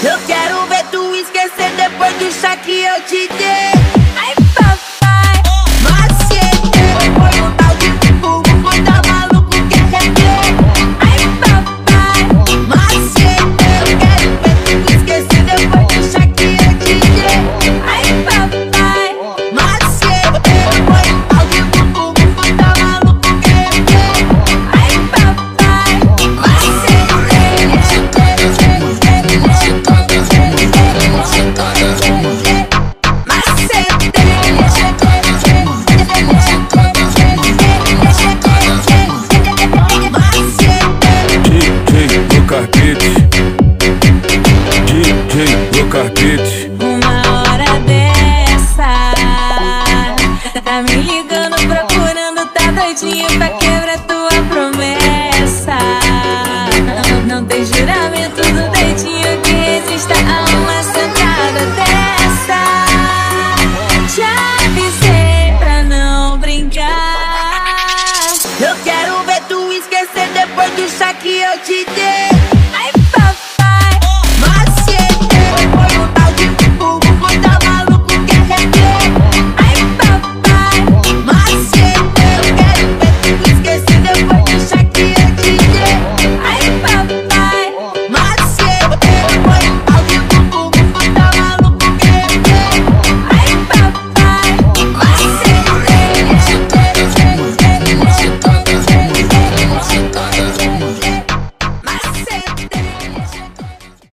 Eu quero ver tu esquecer depois do chá que eu te dei. Carpete. Uma hora dessa, tá me ligando, procurando, tá doidinho pra quebrar tua promessa. Não, não tem juramento do dedinho que resista a uma sentada dessa. Te avisei pra não brincar. Eu quero ver tu esquecer depois do chá que eu te dei.